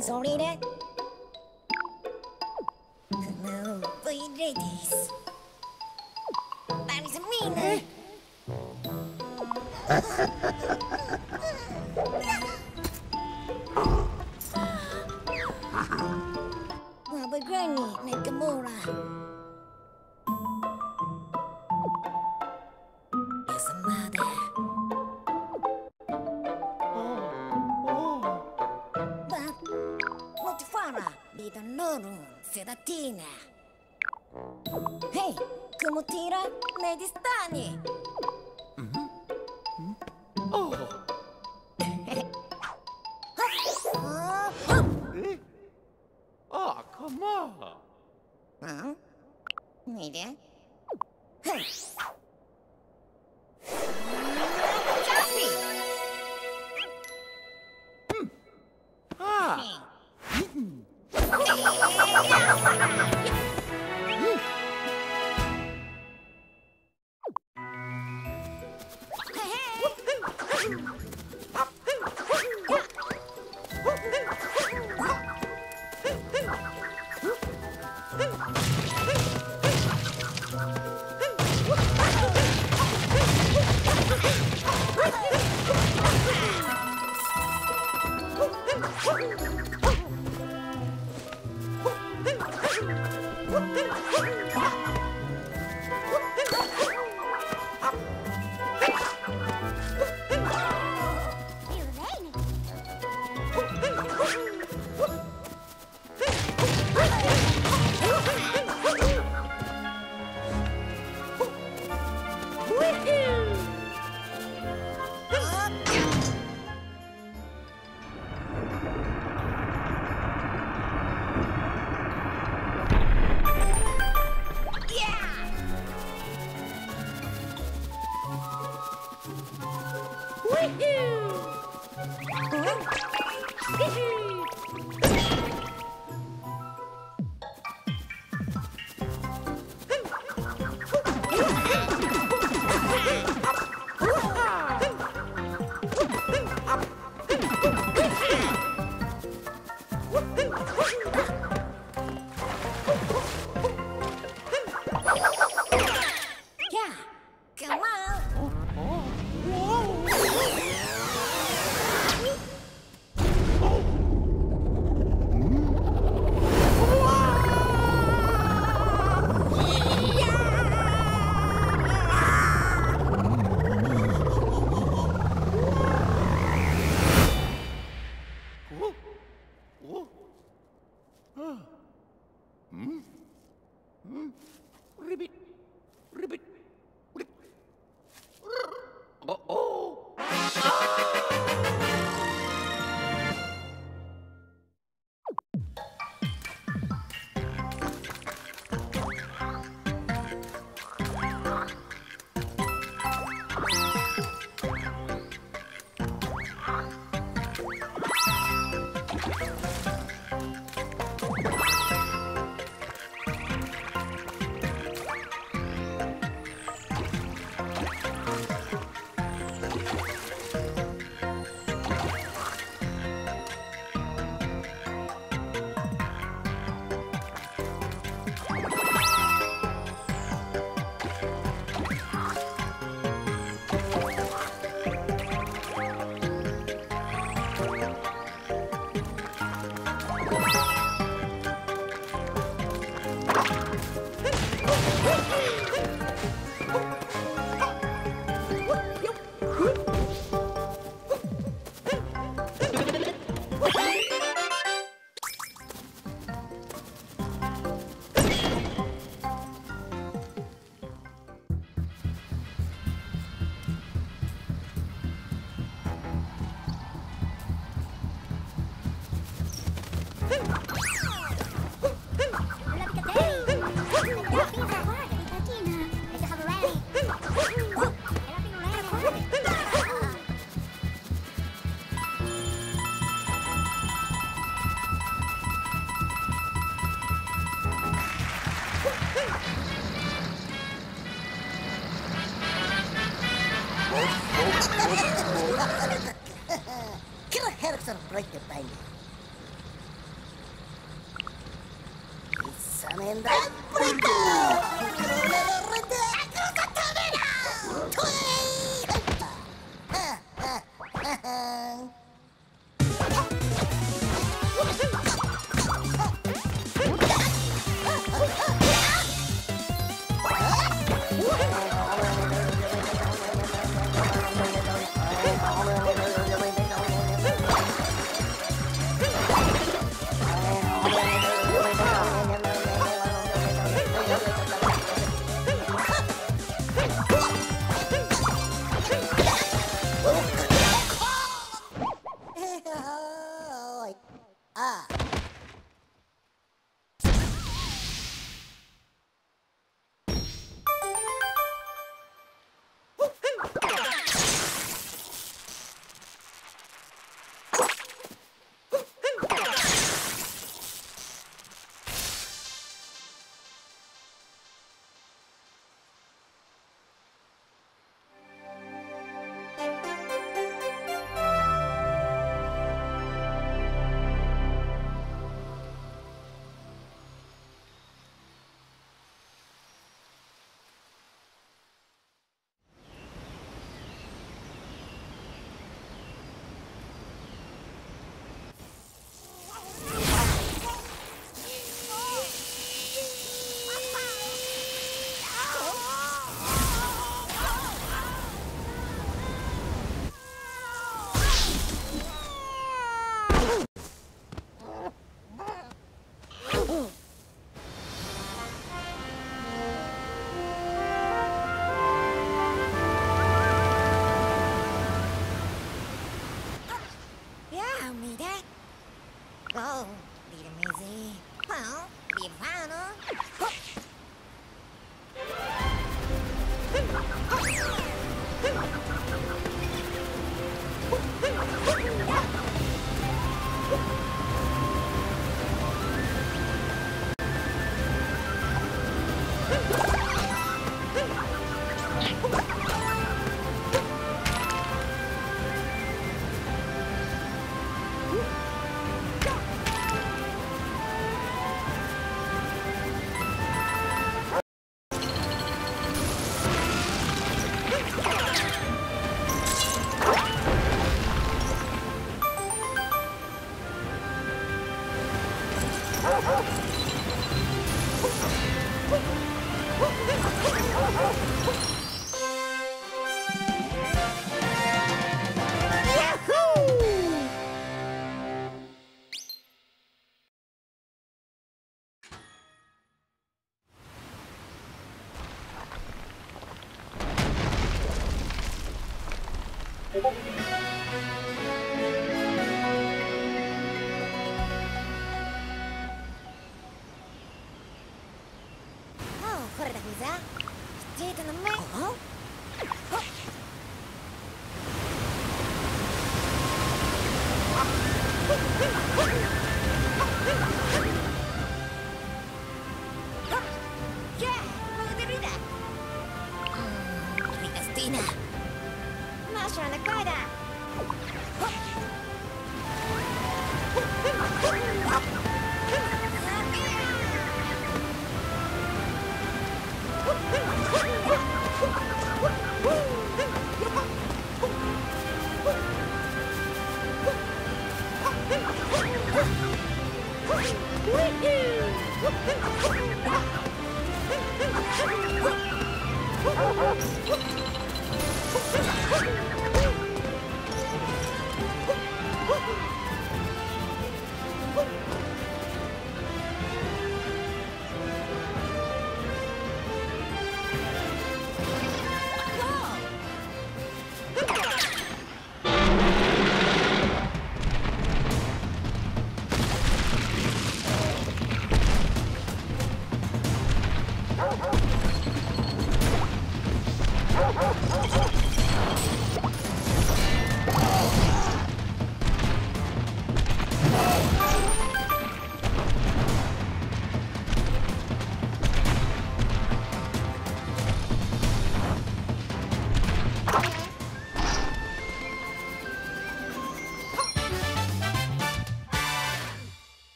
¿Y sobre No, voy ladies. Paris Mine. Mama Ha ha ha ha ha!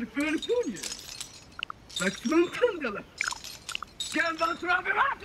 förekommer ju. Vad smutsigt eller? Gammal trafikant!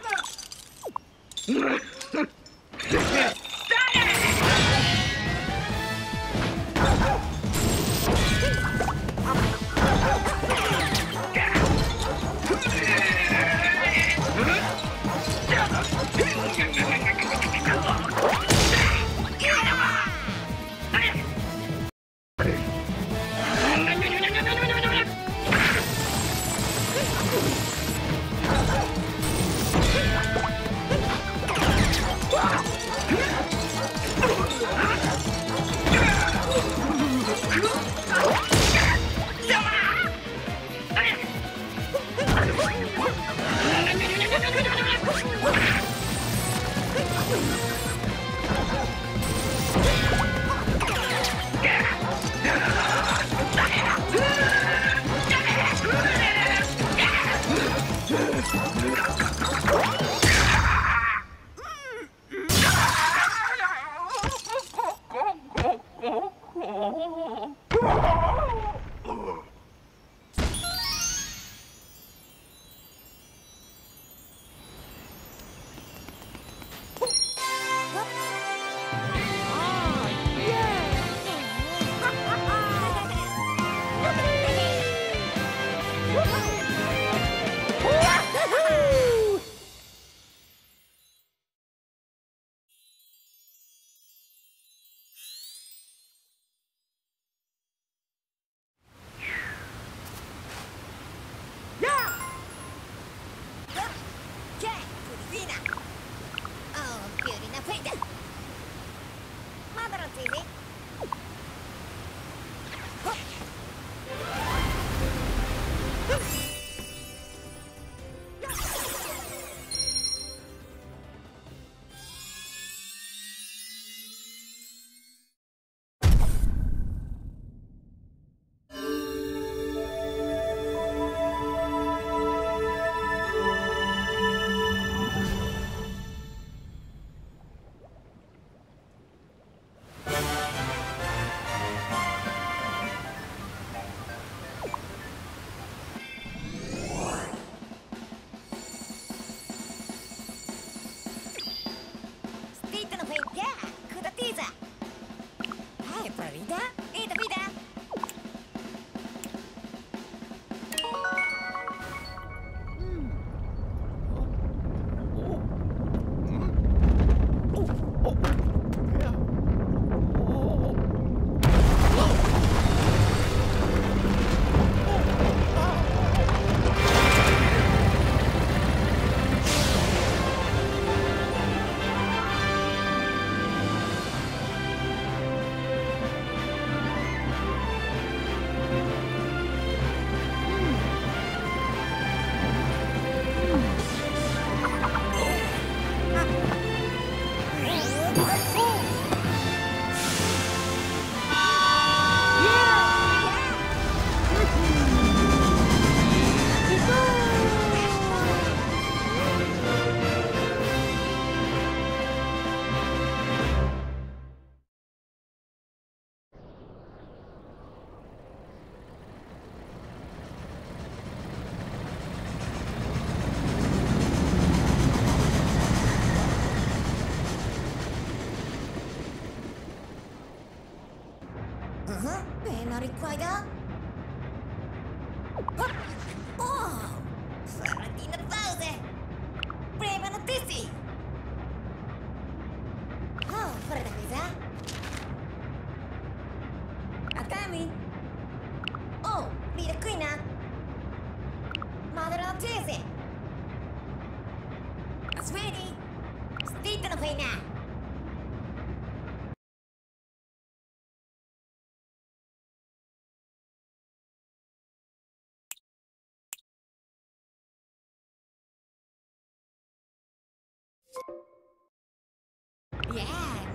いや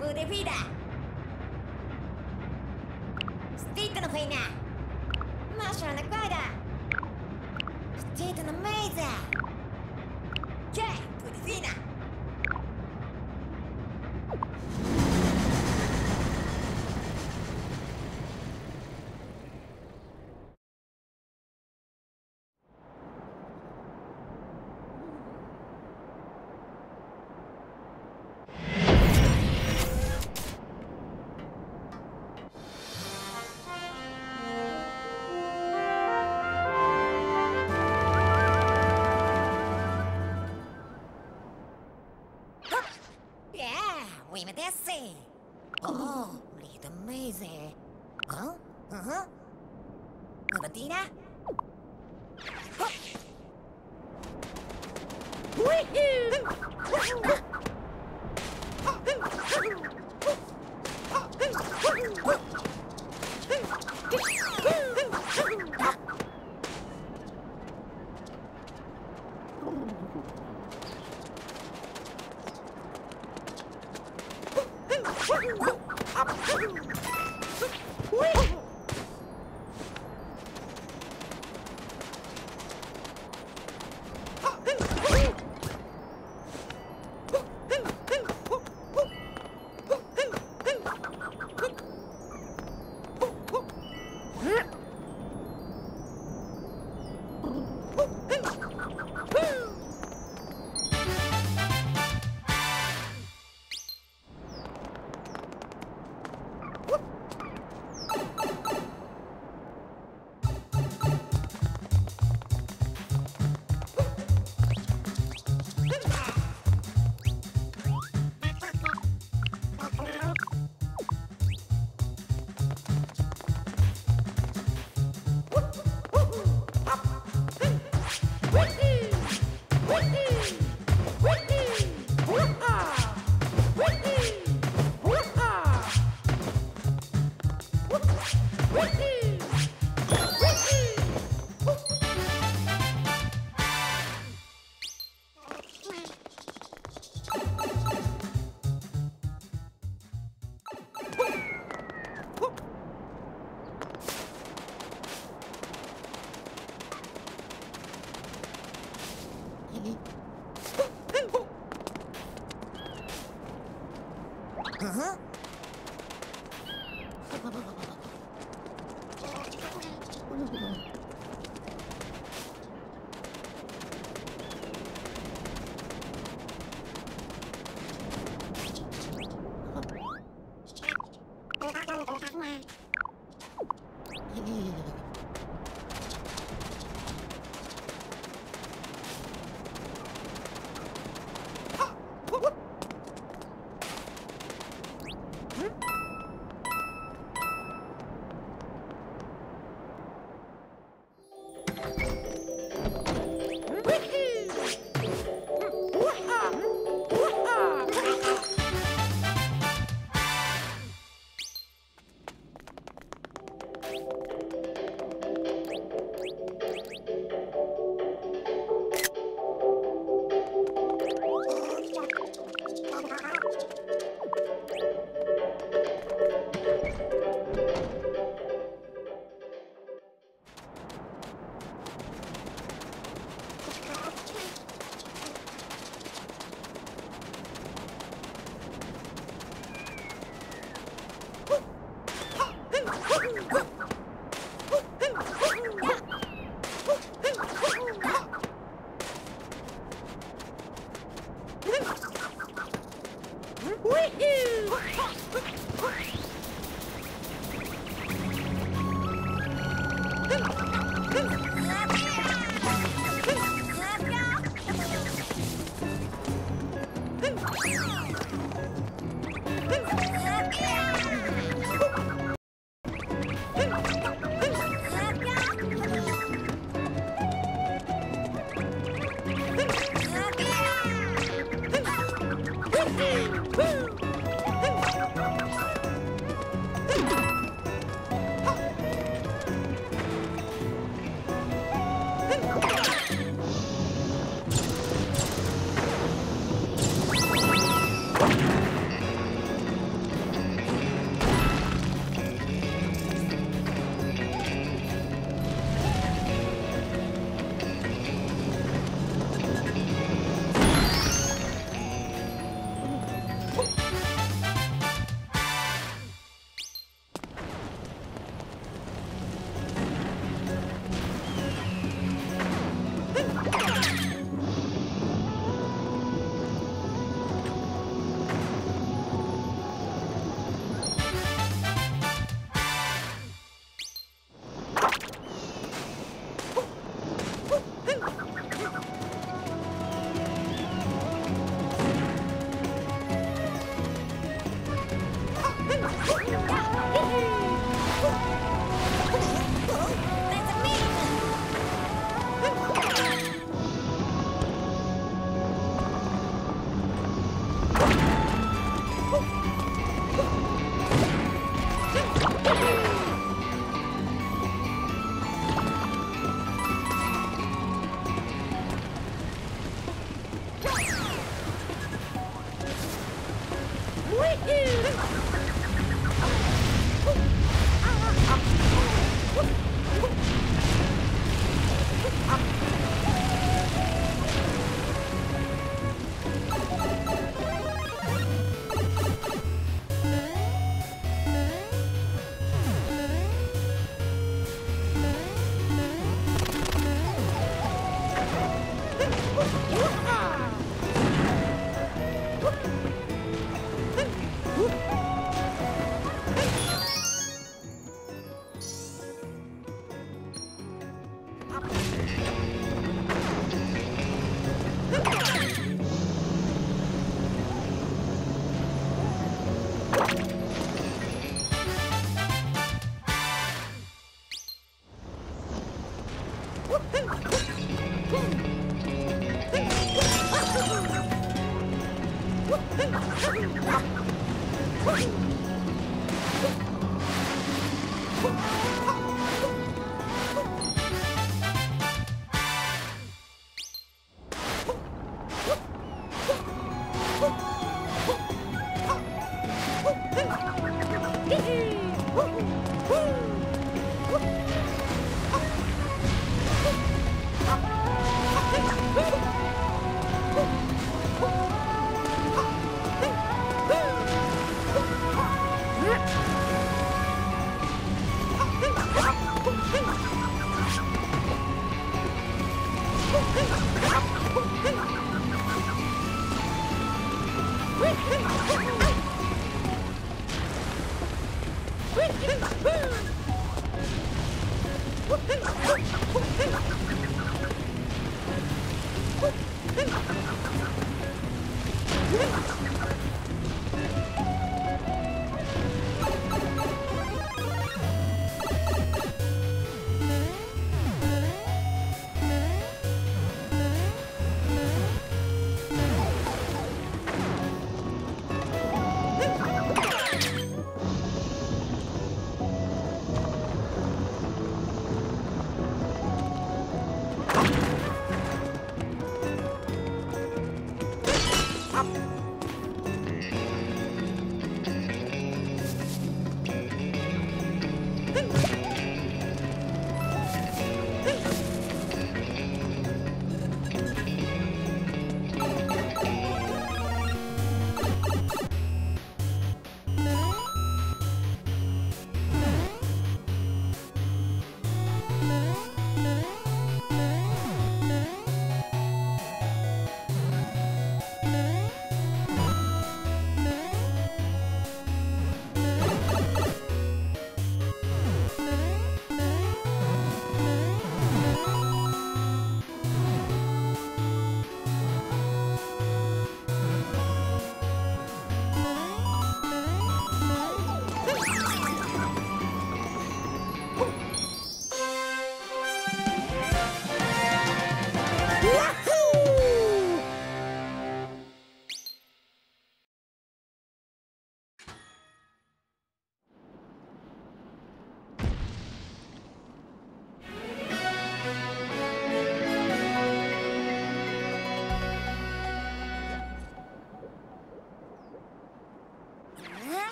ー腕フィーだスティートのフェイナマーシャルの声だスティートのメイザー Essie. Oh, little amazing. Huh? Uh-huh. Novatina? Uh-huh.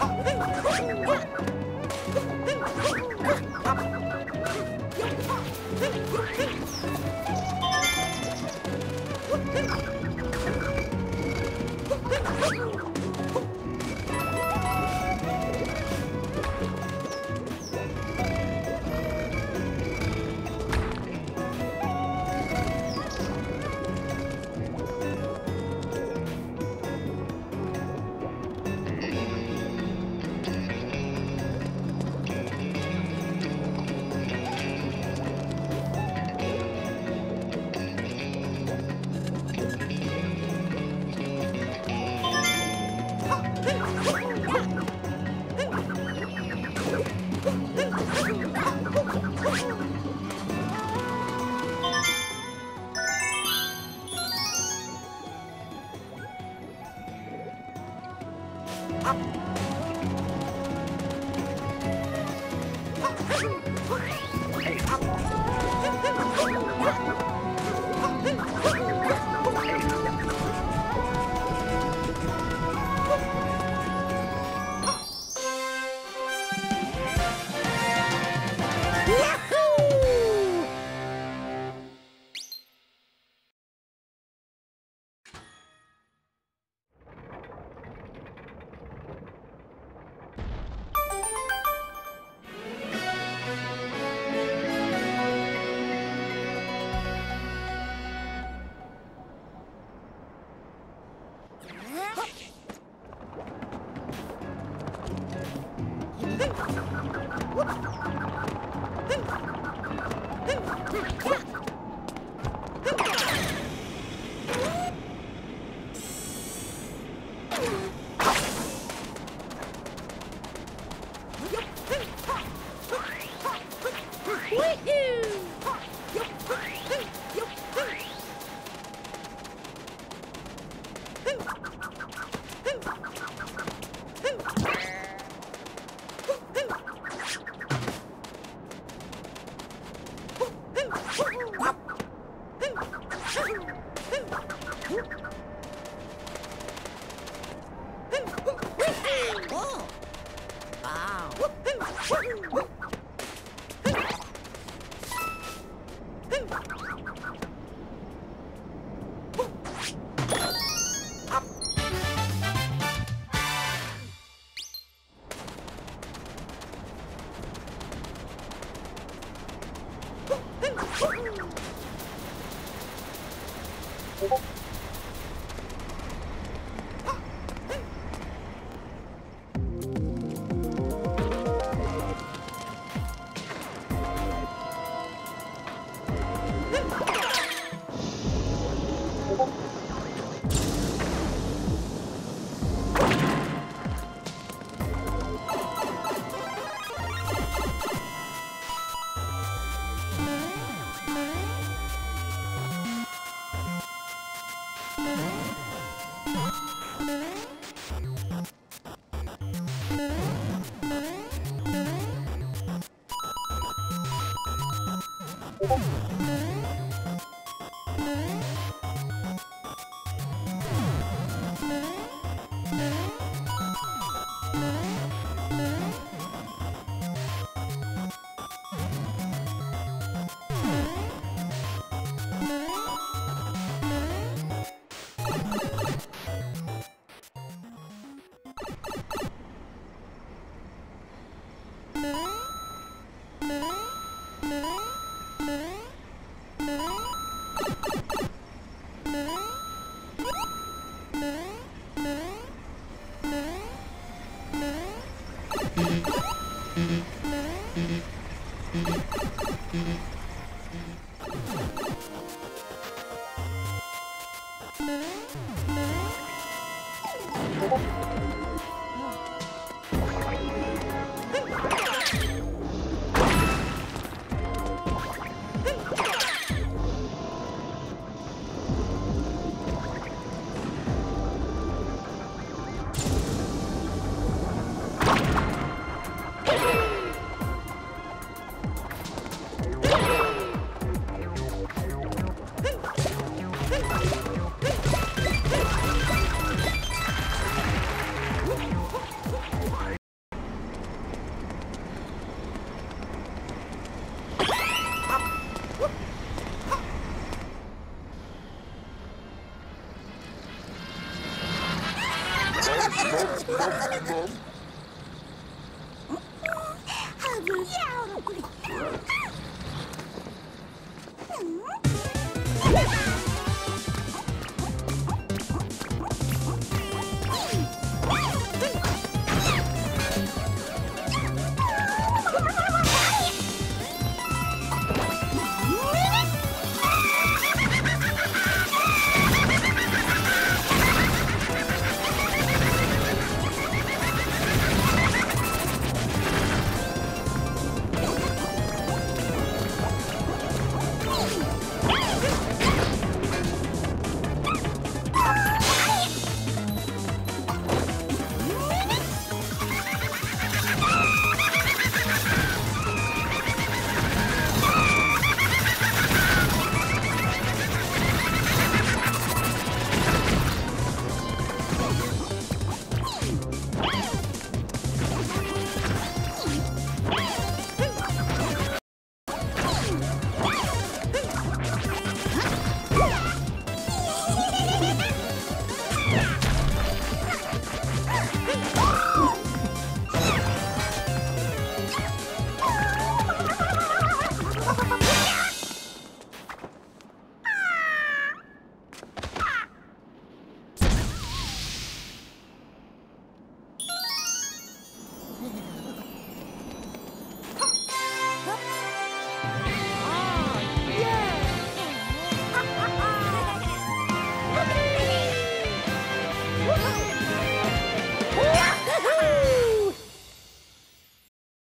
あっ! Uhum. Oh. Abi yavrum.